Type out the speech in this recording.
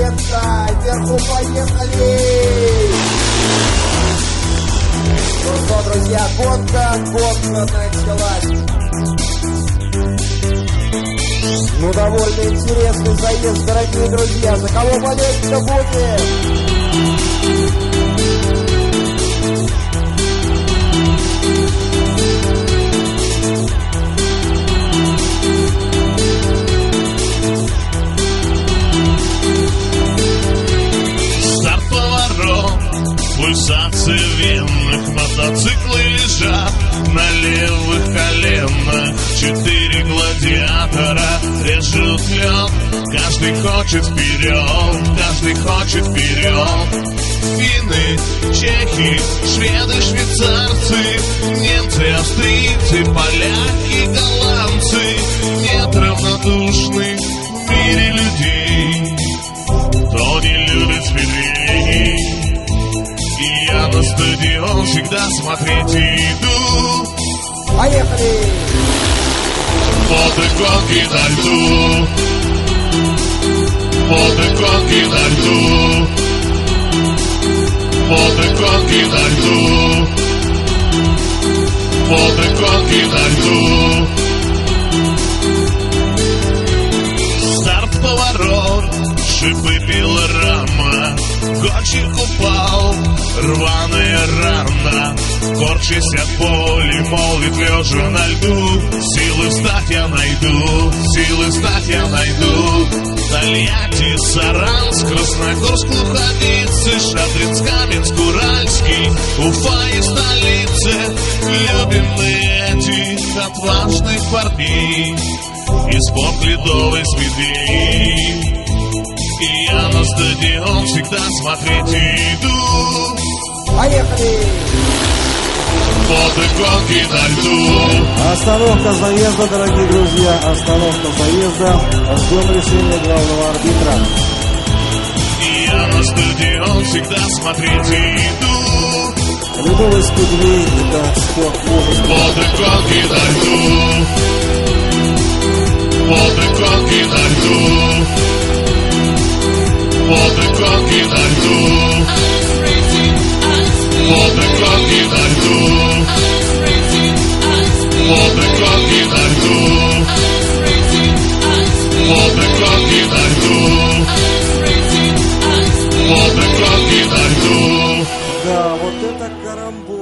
лента, вверху поехали! Ну что, друзья, гонка, гонка началась. Ну, довольно интересный заезд, дорогие друзья. За кого болеть-то будет? Пульсация венных Мотоциклы лежат на левых коленах. Четыре гладиатора режут лед. Каждый хочет вперед, каждый хочет вперед. Финны, чехи, шведы, швейцарцы Немцы, австрийцы, поляки, стадион всегда смотреть иду. Поехали! Мотогонки на льду. Мотогонки на льду. Мотогонки на льду. Мотогонки на льду. Старт, поворот, шипы пилорама. Гонщик упал, рваная рана Корчась от боли, молвит лежа на льду Силы встать я найду, силы встать я найду. Тольятти, Саранск, Красногорск, Луховицы Шадринск, Каменск, Уральский, Уфа и столицы Любим мы этих отважных парней из порт ледовой медведей. И я на стадион всегда смотреть иду. Поехали! Остановка заезда, дорогие друзья, остановка заезда. Ждем решения главного арбитра. И я на стадион всегда смотреть иду Ледовый спидвей – это спорт ужас. Мотогонки на льду Karambu.